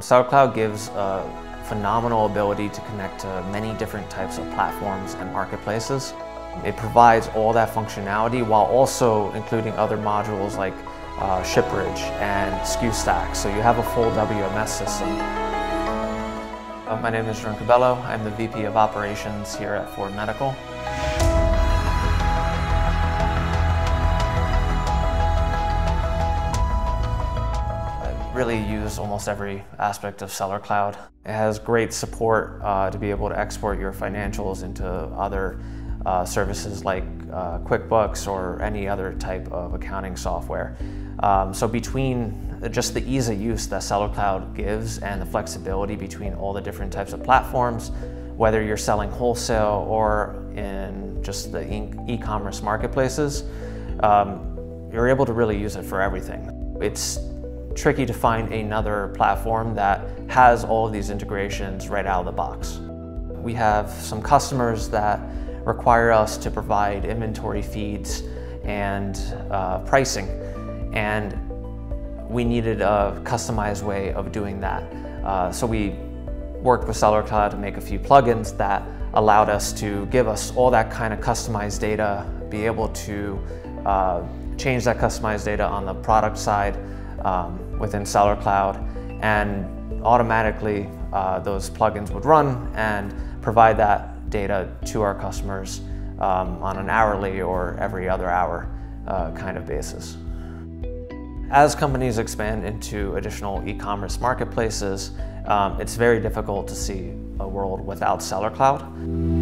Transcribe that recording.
SellerCloud gives a phenomenal ability to connect to many different types of platforms and marketplaces. It provides all that functionality while also including other modules like uh, ShipBridge and Skustack, so you have a full WMS system. Uh, my name is Jerome Cabello. I'm the VP of Operations here at Ford Medical. Really use almost every aspect of SellerCloud. It has great support uh, to be able to export your financials into other uh, services like uh, QuickBooks or any other type of accounting software. Um, so between just the ease of use that SellerCloud gives and the flexibility between all the different types of platforms, whether you're selling wholesale or in just the e-commerce marketplaces, um, you're able to really use it for everything. It's tricky to find another platform that has all of these integrations right out of the box. We have some customers that require us to provide inventory feeds and uh, pricing. And we needed a customized way of doing that. Uh, so we worked with SellerCloud to make a few plugins that allowed us to give us all that kind of customized data, be able to uh, change that customized data on the product side um, within SellerCloud, and automatically uh, those plugins would run and provide that data to our customers um, on an hourly or every other hour uh, kind of basis. As companies expand into additional e-commerce marketplaces, um, it's very difficult to see a world without SellerCloud.